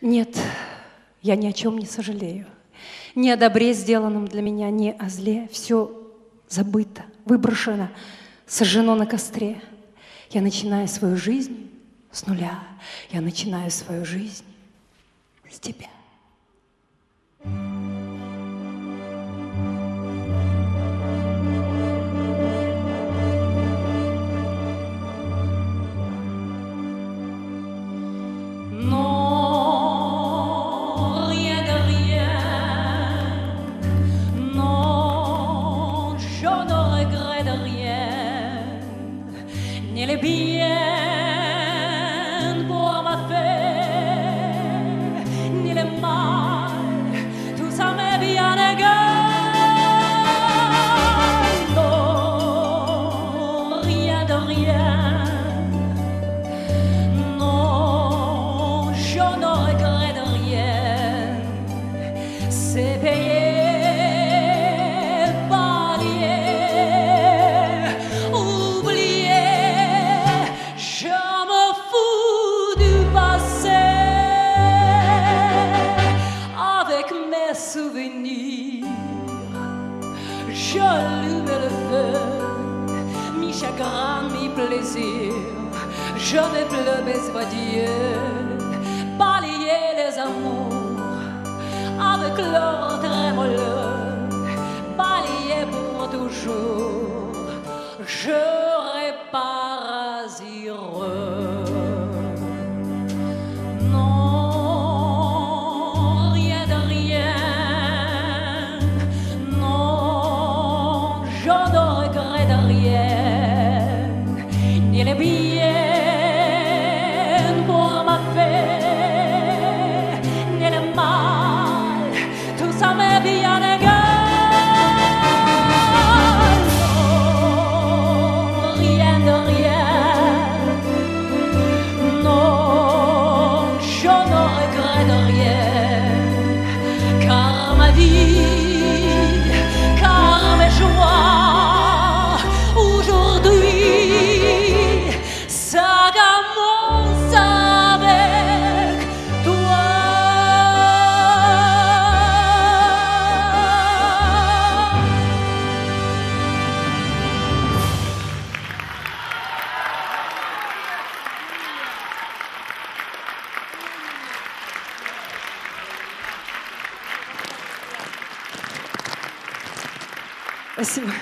Нет, я ни о чем не сожалею. Ни о добре, сделанном для меня, ни о зле. Все забыто, выброшено, сожжено на костре. Я начинаю свою жизнь с нуля. Я начинаю свою жизнь с тебя. Il est bien pour ma paix, ni le mal, tout ça m'est bien égal. Non, rien de rien. Mes souvenirs, j'allume le feu mi chagrin, mi plaisir. Je ne plus m'évadir, balayer les amours avec leur trémolo, ne regrette rien. Ni les biens Спасибо.